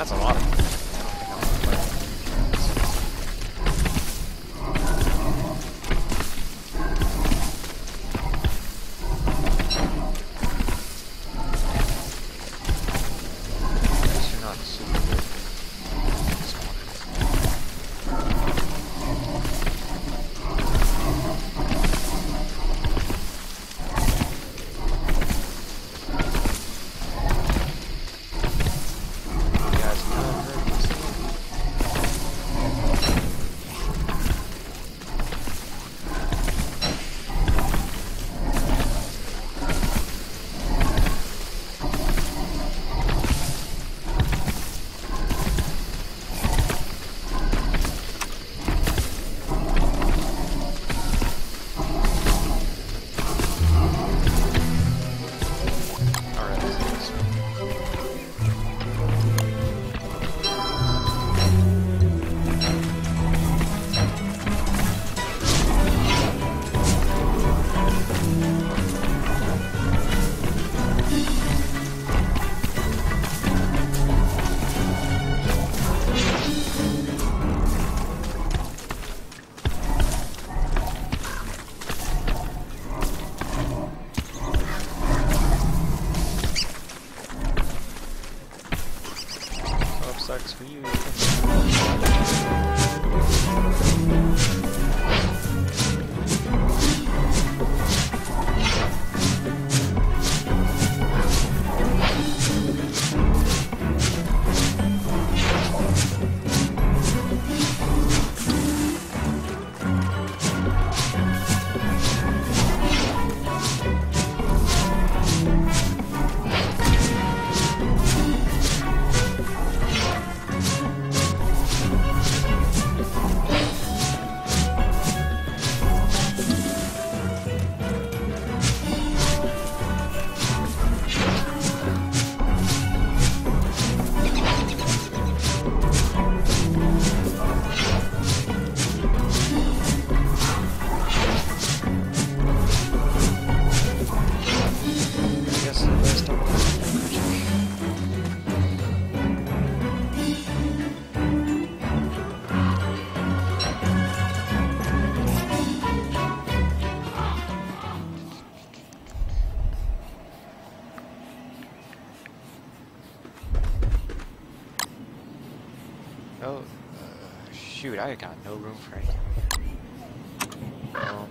That's a lot of sucks for you. Oh, uh, shoot, I got no room for anything. Um,